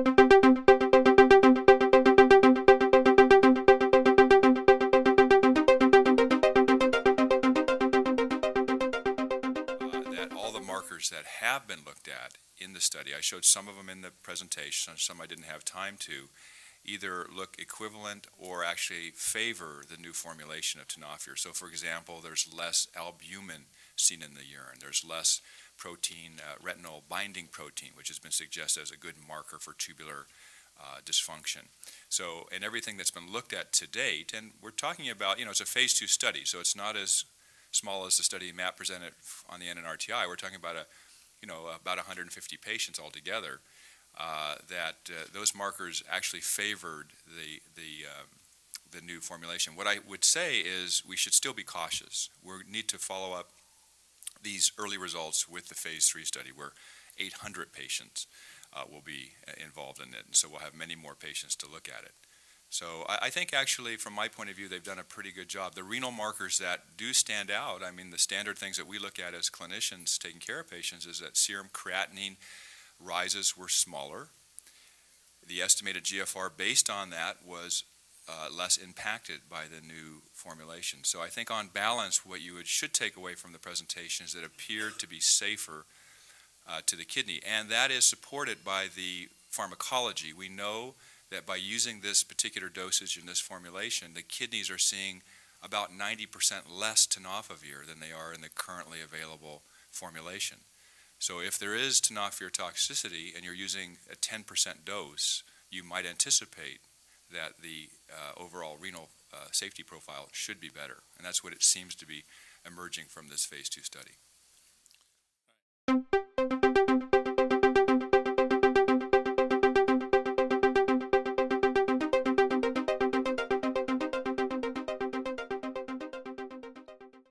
Uh, that all the markers that have been looked at in the study, I showed some of them in the presentation, some I didn't have time to, either look equivalent or actually favor the new formulation of tenofovir. So for example, there's less albumin seen in the urine. There's less protein, uh, retinol binding protein, which has been suggested as a good marker for tubular uh, dysfunction. So, and everything that's been looked at to date, and we're talking about, you know, it's a phase two study, so it's not as small as the study Matt presented on the NNRTI. We're talking about a, you know, about 150 patients altogether. Uh, that uh, those markers actually favored the the um, the new formulation. What I would say is we should still be cautious. We need to follow up these early results with the phase three study, where 800 patients uh, will be uh, involved in it, and so we'll have many more patients to look at it. So I, I, think actually, from my point of view, they've done a pretty good job. The renal markers that do stand out, I mean, the standard things that we look at as clinicians taking care of patients is that serum creatinine rises were smaller. The estimated GFR based on that was uh, less impacted by the new formulation. So I think on balance, what you would, should take away from the presentation is that it appeared to be safer uh, to the kidney, and that is supported by the pharmacology. We know that by using this particular dosage in this formulation, the kidneys are seeing about 90% less tenofovir than they are in the currently available formulation. So if there is tenofovir toxicity and you're using a 10% dose, you might anticipate that the uh, overall renal uh, safety profile should be better. And that's what it seems to be emerging from this phase two study.